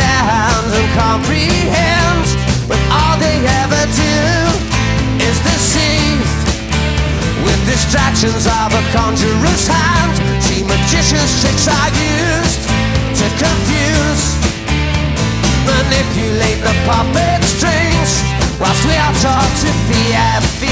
and comprehend But all they ever do is deceive. With distractions of a conjurer's hand See magician's tricks are used to confuse Manipulate the puppet strings. Whilst we are taught to fear, fear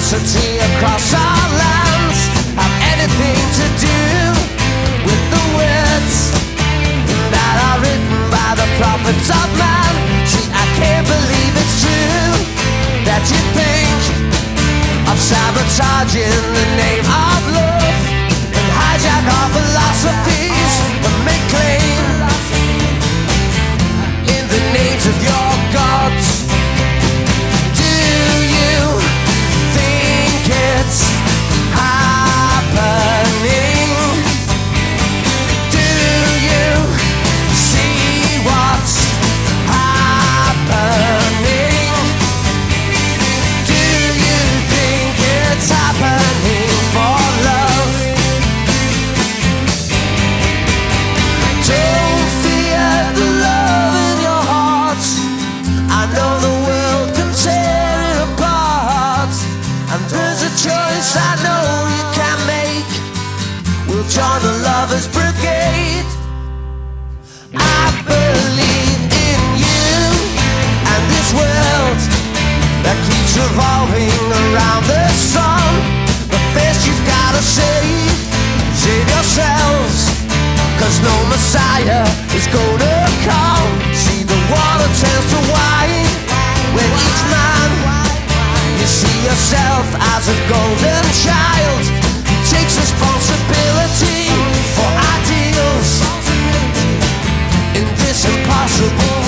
velocity across our lands have anything to do with the words that are written by the prophets of man? See, I can't believe it's true that you revolving around the sun. But first you've gotta save, save yourselves. Cause no messiah is gonna come. See the water turns to wine When each man You see yourself as a golden child. Who takes responsibility for ideals In this impossible